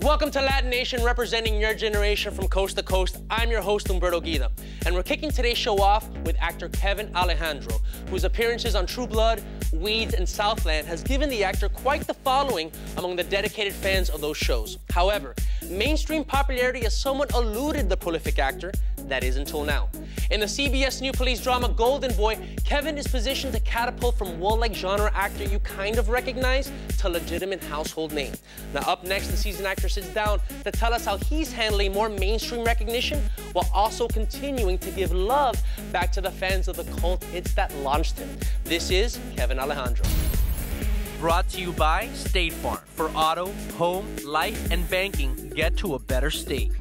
Welcome to LatiNation, representing your generation from coast to coast. I'm your host, Humberto Guida, and we're kicking today's show off with actor Kevin Alejandro, whose appearances on True Blood, Weeds, and Southland has given the actor quite the following among the dedicated fans of those shows. However, mainstream popularity has somewhat eluded the prolific actor, that is until now. In the CBS New Police drama Golden Boy, Kevin is positioned to catapult from well-like genre actor you kind of recognize to legitimate household name. Now up next, the seasoned actor sits down to tell us how he's handling more mainstream recognition while also continuing to give love back to the fans of the cult hits that launched him. This is Kevin Alejandro. Brought to you by State Farm. For auto, home, life, and banking, get to a better state.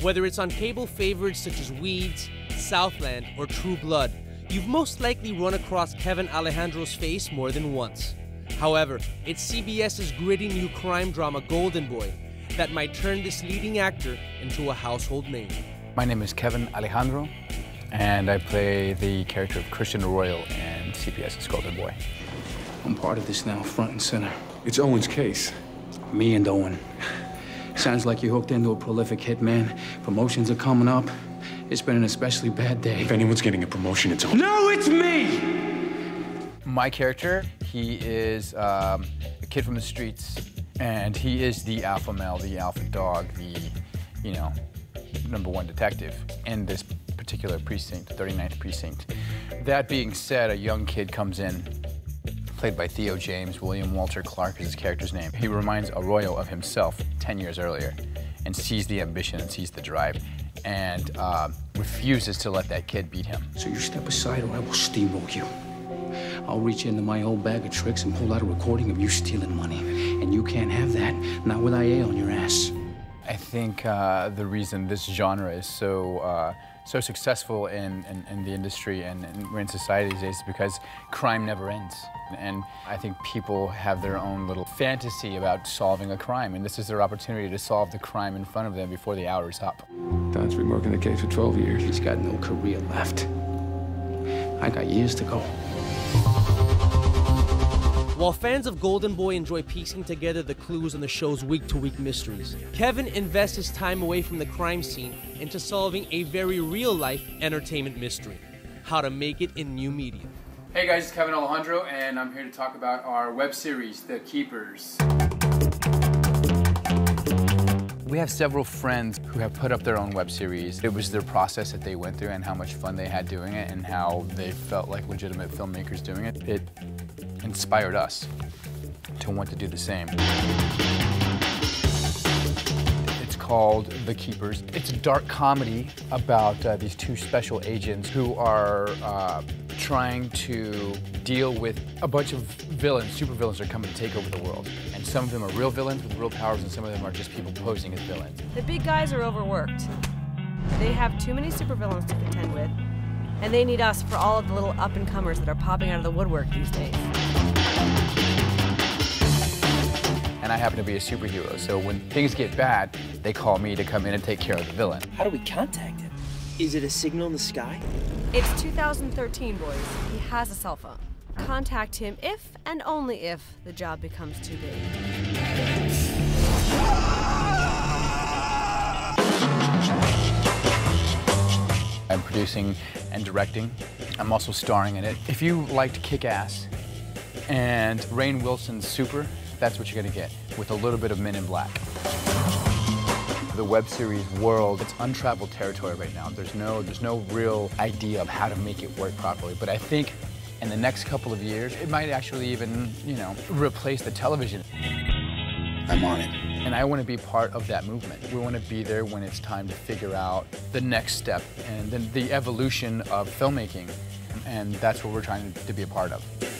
Whether it's on cable favorites such as Weeds, Southland, or True Blood, you've most likely run across Kevin Alejandro's face more than once. However, it's CBS's gritty new crime drama Golden Boy that might turn this leading actor into a household name. My name is Kevin Alejandro, and I play the character of Christian Arroyo in CBS's Golden Boy. I'm part of this now, front and center. It's Owen's case. Me and Owen. Sounds like you hooked into a prolific hitman. Promotions are coming up. It's been an especially bad day. If anyone's getting a promotion, it's Owen. No, it's me! My character, he is um, a kid from the streets, and he is the alpha male, the alpha dog, the, you know, number one detective in this particular precinct, 39th precinct. That being said, a young kid comes in played by Theo James. William Walter Clark is his character's name. He reminds Arroyo of himself 10 years earlier and sees the ambition and sees the drive and uh, refuses to let that kid beat him. So you step aside or I will steamroll you. I'll reach into my old bag of tricks and pull out a recording of you stealing money. And you can't have that, not with IA on your ass. I think uh, the reason this genre is so uh, so successful in, in, in the industry and, and in society these days is because crime never ends. And I think people have their own little fantasy about solving a crime, and this is their opportunity to solve the crime in front of them before the hour is up. Don's been working the case for 12 years. He's got no career left. I got years to go. While fans of Golden Boy enjoy piecing together the clues in the show's week to week mysteries, Kevin invests his time away from the crime scene into solving a very real life entertainment mystery how to make it in new media. Hey guys, it's Kevin Alejandro, and I'm here to talk about our web series, The Keepers. We have several friends who have put up their own web series. It was their process that they went through and how much fun they had doing it and how they felt like legitimate filmmakers doing it. It inspired us to want to do the same. It's called The Keepers. It's a dark comedy about uh, these two special agents who are uh, trying to deal with a bunch of villains, supervillains are coming to take over the world. And some of them are real villains with real powers, and some of them are just people posing as villains. The big guys are overworked. They have too many supervillains to contend with, and they need us for all of the little up and comers that are popping out of the woodwork these days. And I happen to be a superhero, so when things get bad, they call me to come in and take care of the villain. How do we contact him? Is it a signal in the sky? It's 2013, boys. He has a cell phone. Contact him if and only if the job becomes too big. I'm producing and directing. I'm also starring in it. If you liked Kick-Ass and Rainn Wilson's Super, that's what you're gonna get, with a little bit of Men in Black. The web series world, it's untraveled territory right now. There's no, there's no real idea of how to make it work properly. But I think in the next couple of years, it might actually even, you know, replace the television. I'm on it. And I want to be part of that movement. We want to be there when it's time to figure out the next step and then the evolution of filmmaking. And that's what we're trying to be a part of.